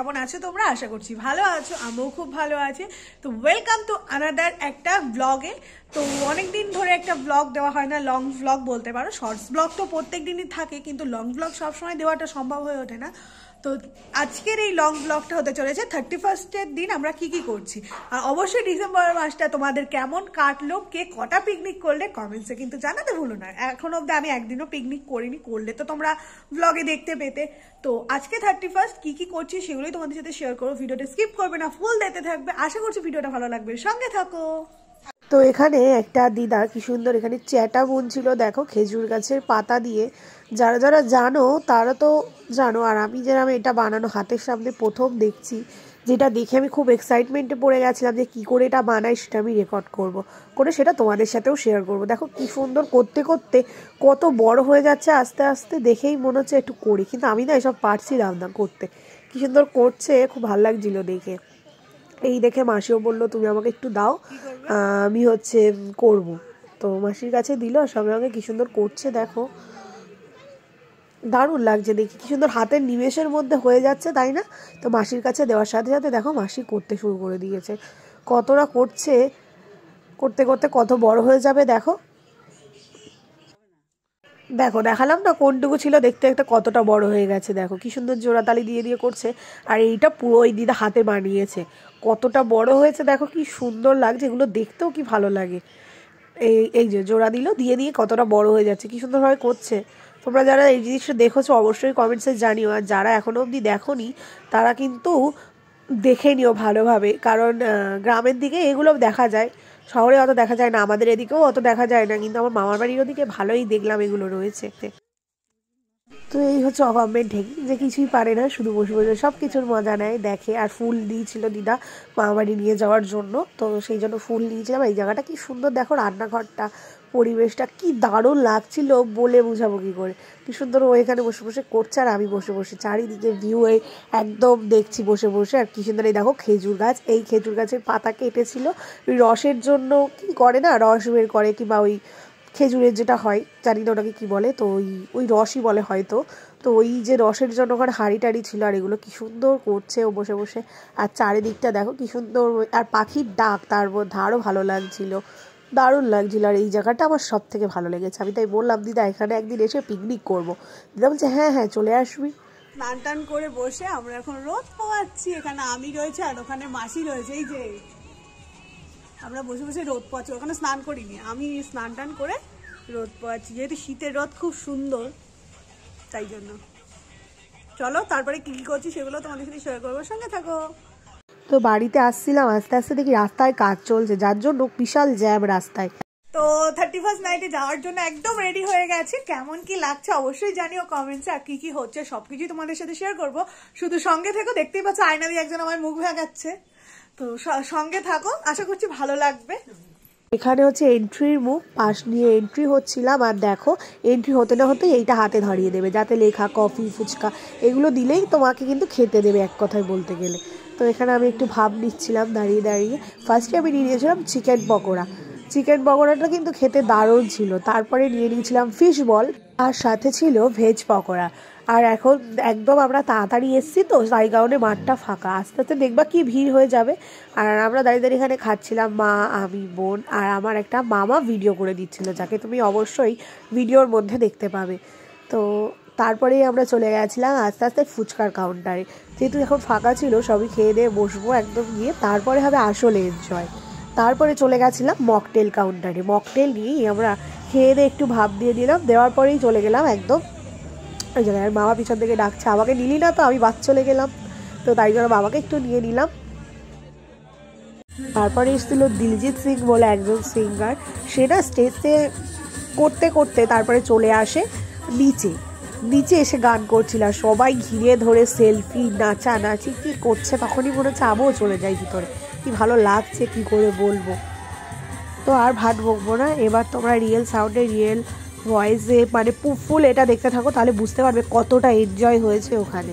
কেমন আছো তোমরা? আশা করছি ভালো আছো, আমিও খুব ভালো আছি। তো ওয়েলকাম টু আনাদার একটা ব্লগে তো অনেক দিন ধরে একটা ব্লগ দেওয়া হয় না লং ব্লগ বলতে পারো। শর্টস ব্লগ তো প্রত্যেক দিনই থাকে, কিন্তু লং ব্লগ সবসময় দেওয়াটা সম্ভব হয়ে ওঠে না। তো আজকের এই লং ব্লগটা হতে চলেছে। থার্টি ফার্স্টের দিন আমরা কি কি করছি? আর অবশ্যই ডিসেম্বর মাসটা তোমাদের কেমন কাটলো, কে কটা পিকনিক করলে কমেন্টসে কিন্তু জানাতে ভুলো না। এখন অব্দি আমি একদিনও পিকনিক করিনি, করলে তো তোমরা ব্লগে দেখতে পেতে। তো আজকে থার্টি ফার্স্ট কী কী করছি সেগুলোই তোমাদের সাথে শেয়ার করো ভিডিওটা স্কিপ করবে না ফুল দেখতে থাকবে। আশা করছি ভিডিওটা ভালো লাগবে। সঙ্গে থাকো। তো এখানে একটা দিদা, কি সুন্দর, এখানে চ্যাটা বুনছিল, দেখো, খেজুর গাছের পাতা দিয়ে। যারা যারা জানো, তারা তো জানো, আর আমি যেরকম এটা বানানো হাতের সামনে প্রথম দেখছি, যেটা দেখে আমি খুব এক্সাইটমেন্টে পড়ে গেছিলাম যে কী করে এটা বানাই সেটা আমি রেকর্ড করব। করে সেটা তোমাদের সাথেও শেয়ার করব। দেখো কি সুন্দর করতে করতে কত বড় হয়ে যাচ্ছে, আস্তে আস্তে দেখেই মনে হচ্ছে একটু করি। কিন্তু আমি না এসব পারছিলাম না করতে। কি সুন্দর করছে, খুব ভালো লাগছিল দেখে। এই দেখে মাসিও বলল তুমি আমাকে একটু দাও আমি হচ্ছে করব। তো মাসির কাছে দিল সঙ্গে সঙ্গে কী সুন্দর করছে দেখো। দারুণ লাগছে দেখি কি সুন্দর হাতের নিমেষের মধ্যে হয়ে যাচ্ছে তাই না? তো মাসির কাছে দেওয়ার সাথে সাথে দেখো মাসি করতে শুরু করে দিয়েছে। কতটা করছে করতে করতে কত বড় হয়ে যাবে দেখো। দেখো, দেখালাম না কোনটুকু ছিল, দেখতে একটা কতটা বড় হয়ে গেছে, দেখো। কি সুন্দর জোড়াতালি দিয়ে দিয়ে করছে, আর এইটা পুরো ওই দিদা হাতে বানিয়েছে। কতটা বড় হয়েছে, দেখো কি সুন্দর লাগছে, এগুলো দেখতেও কি ভালো লাগে। এই এই যে জোড়া দিল, দিয়ে দিয়ে কতটা বড় হয়ে যাচ্ছে, কি সুন্দরভাবে করছে। তোমরা যারা এই জিনিসটা দেখেছ, অবশ্যই কমেন্টসে জানিও, আর যারা এখনও অবধি দেখোনি, তারা কিন্তু দেখে নিও ভালোভাবে, কারণ গ্রামের দিকে এগুলো দেখা যায়। শহরে অত দেখা যায় না, আমাদের এদিকেও অত দেখা যায় না, কিন্তু আমার মামার বাড়ির ওদিকে ভালোই দেখলাম এগুলো রয়েছে। তো এই হচ্ছে অভাবমেন্ট ঢেকি যে কিছুই পারে না, শুধু বসে বসে সব কিছুর মজা নেয়, দেখে আর ফুল দিয়েছিল দিদা মামাবাড়ি নিয়ে যাওয়ার জন্য, তো সেই জন্য ফুল নিয়েছিলাম এই জায়গাটা কি সুন্দর, দেখো রান্নাঘরটা পরিবেশটা কি দারুণ লাগছিল বলে বুঝাবো কী করে। কি সুন্দর ও এখানে বসে বসে করছে আর আমি বসে বসে। চারিদিকে ভিউ একদম দেখছি বসে বসে। আর কি সুন্দর এই দেখো খেজুর গাছ, এই খেজুর গাছের পাতা কেটেছিল। রসের জন্য কি করে না? রস বের করে কিংবা ওই খেজুরের যেটা হয়, জানি না ওটাকে কী বলে, তো ওই ওই রসই বলে হয়তো। তো ওই যে রসের জন্য ওখানে হাঁড়ি টাড়ি ছিল আর এগুলো কী সুন্দর করছে ও বসে বসে। আর চারিদিকটা দেখো কী সুন্দর। আর পাখির ডাক, তার মধ্যে আরও ভালো লাগছিল। দারুণ লাগছিল আর এই জায়গাটা আমার সব থেকে ভালো লেগেছে। আমি তাই বললাম, দিদা, এখানে একদিন এসে পিকনিক করব। দিদা বলছে হ্যাঁ হ্যাঁ চলে আসবি। স্নান টান করে বসে আমরা এখন রোদ পোয়াচ্ছি এখানে আমি রয়েছে আর ওখানে মাসি রয়েছে। এই যে আমরা বসে বসে রোদ পোয়াচ্ছি ওখানে স্নান করিনি। আমি স্নান টান করে রোদ পোয়াচ্ছি যেহেতু শীতের রোদ খুব সুন্দর, তাই জন্য। চলো, তারপরে কী কী করছি সেগুলো তোমাদের সাথে শেয়ার করব। সঙ্গে থাকো। তো বাড়িতে আসছিলাম আস্তে আস্তে দেখি রাস্তায় কাজ চলছে যার জন্য বিশাল জ্যাম রাস্তায়। তো থার্টি ফার্স্ট নাইটে যাওয়ার জন্য একদম রেডি হয়ে গেছে। কেমন কি লাগছে অবশ্যই জানিও কমেন্টসে আর কি কি হচ্ছে সবকিছুই তোমাদের সাথে শেয়ার করব। শুধু সঙ্গে থেকো দেখতেই পাচ্ছ আয়না দিয়ে একজন আমার মুখ ভাগাচ্ছে তো সঙ্গে থাকো আশা করছি ভালো লাগবে। এখানে হচ্ছে এন্ট্রির মুখ পাশ নিয়ে এন্ট্রি হচ্ছিলাম আর দেখো এন্ট্রি হতে না হতে এইটা হাতে ধরিয়ে দেবে যাতে লেখা কফি ফুচকা এগুলো দিলেই তোমাকে কিন্তু খেতে দেবে এক কথায় বলতে গেলে। তো এখানে আমি একটু ভাব নিচ্ছিলাম দাঁড়িয়ে দাঁড়িয়ে। ফার্স্টে আমি নিয়ে নিয়েছিলাম চিকেন পকোড়া। চিকেন পকোড়াটা কিন্তু খেতে দারুণ ছিল। তারপরে নিয়ে নিয়েছিলাম ফিশ বল আর সাথে ছিল ভেজ পকোড়া। আর এখন একদম আমরা তাড়াতাড়ি এসছি তো তাই কারণে মাঠটা ফাঁকা। আস্তে আস্তে দেখবা কি ভিড় হয়ে যাবে। আর আমরা দাঁড়িয়ে দাঁড়িয়ে এখানে খাচ্ছিলাম মা, আমি, বোন, আর আমার একটা মামা ভিডিও করে দিচ্ছিল, যাকে তুমি অবশ্যই ভিডিওর মধ্যে দেখতে পাবে। তো তারপরেই আমরা চলে গেছিলাম আস্তে আস্তে ফুচকার কাউন্টারে যেহেতু এখন ফাঁকা ছিল, সবই খেয়ে দিয়ে বসবো একদম গিয়ে। তারপরে হবে আসলে এনজয় তারপরে চলে গেছিলাম মকটেল কাউন্টারে মকটেল নিয়েই আমরা খেয়ে দিয়ে একটু ভাব দিয়ে দিলাম। দেওয়ার পরেই চলে গেলাম একদম ওই জায়গায়। আর বাবা পিছন থেকে ডাকছে, আমাকে নিলি না তো? আমি বাদ চলে গেলাম। তো তাই জন্য বাবাকে একটু নিয়ে নিলাম। তারপরে এসেছিল দিলজিৎ সিং বলে একজন সিঙ্গার সেটা স্টেজে করতে করতে তারপরে চলে আসে নিচে। নিচে এসে গান করছিল আর সবাই ঘিরে ধরে সেলফি নাচা নাচি কী করছে তখনই মনে হচ্ছে আমিও চলে যাই ভিতরে। কি ভালো লাগছে, কি করে বলব? তো আর ভাত বকবো না। এবার তোমরা রিয়েল সাউন্ডে রিয়েল ভয়েসে মানে ফুল এটা দেখতে থাকো, তাহলে বুঝতে পারবে কতটা এনজয় হয়েছে ওখানে।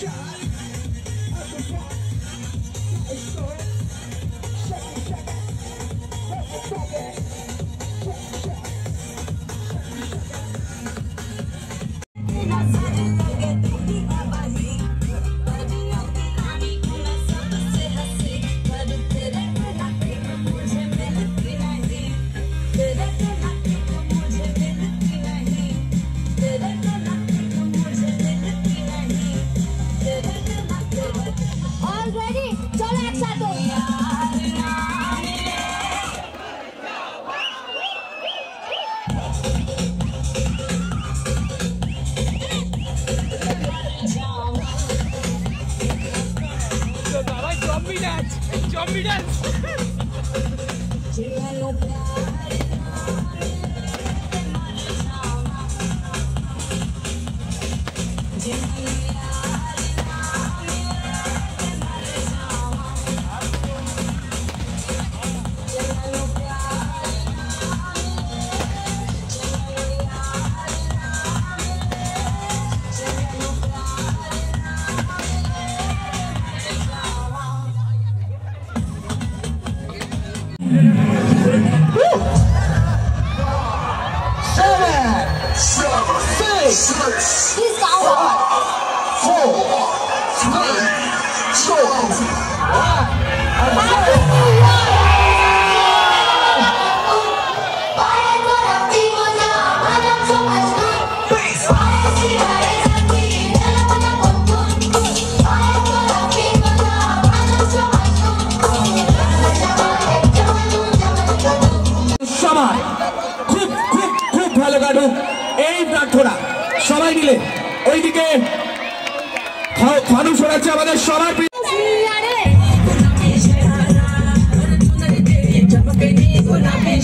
shot at the box. That is so zombie dance! Zombie dance!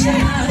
Yeah.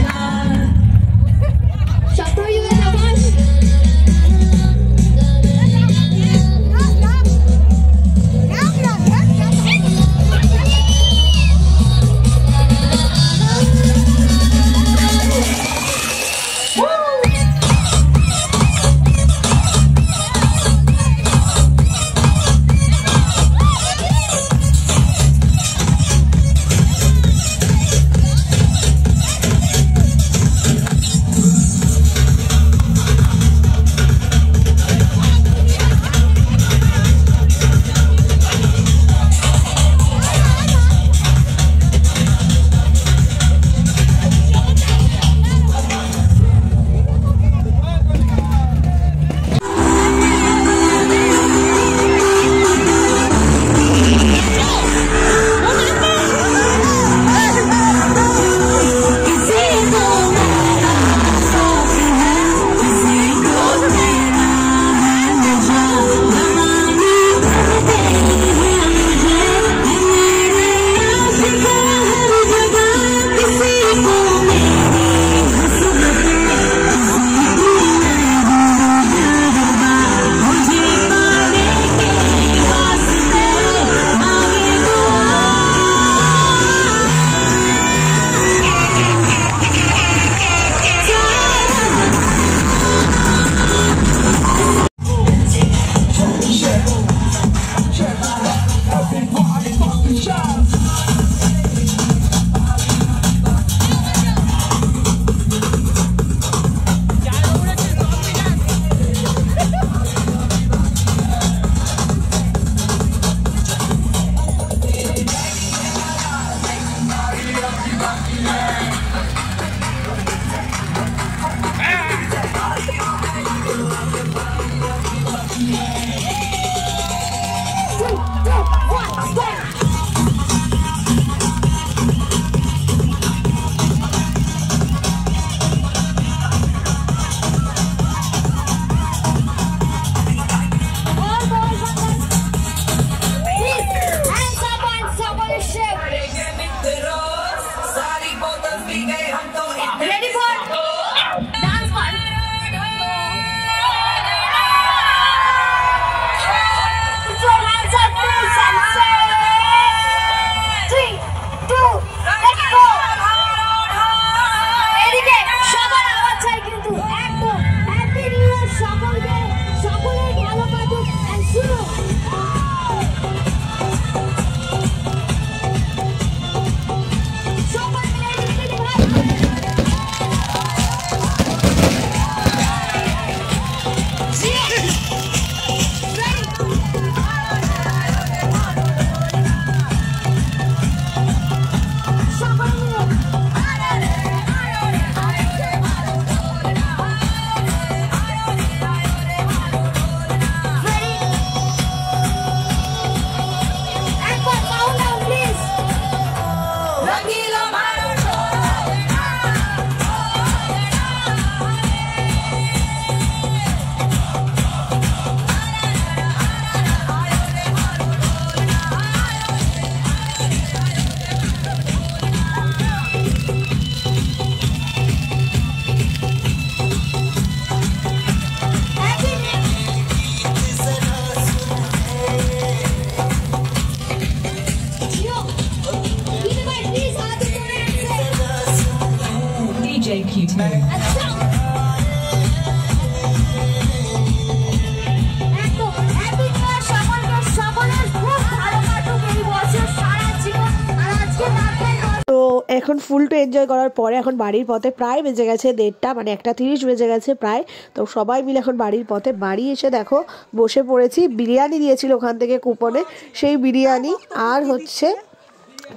আজকে রাতে তো এখন ফুল টু এনজয় করার পরে এখন বাড়ির পথে প্রায় বেজে গেছে দেড়টা মানে একটা তিরিশ বেজে গেছে প্রায়। তো সবাই মিলে এখন বাড়ির পথে, বাড়ি এসে দেখো, বসে পড়েছি। বিরিয়ানি দিয়েছিল ওখান থেকে কুপনে সেই বিরিয়ানি আর হচ্ছে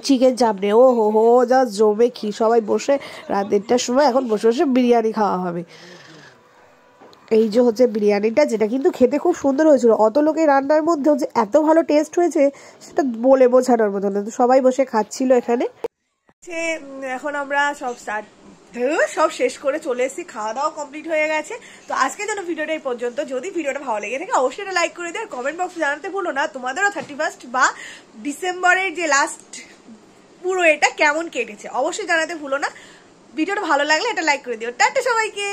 চিকেন চাপড়ে ও হো হো যা জমে কি সবাই বসে রাত দেড়টার সময় এখন বসে বসে বিরিয়ানি খাওয়া হবে। এই যে হচ্ছে বিরিয়ানিটা, যেটা কিন্তু খেতে খুব সুন্দর হয়েছিল। অত লোকের রান্নার মধ্যেও যে এত ভালো টেস্ট হয়েছে, সেটা বলে বোঝানোর মতো না। সবাই বসে খাচ্ছিল এখানে। এখন আমরা সব স্টার্ট সব শেষ করে চলে এসেছি। খাওয়া দাওয়া কমপ্লিট হয়ে গেছে। তো আজকে যেন ভিডিওটা এই পর্যন্ত। যদি ভিডিওটা ভালো লেগে থাকে, অবশ্যই লাইক করে দিও। আর কমেন্ট বক্সে জানাতে ভুলো না। তোমাদেরও থার্টি ফার্স্ট বা ডিসেম্বরের যে লাস্ট পুরো এটা কেমন কেটেছে? অবশ্যই জানাতে ভুলো না। ভিডিওটা ভালো লাগলে এটা লাইক করে দিও। টাটা সবাইকে!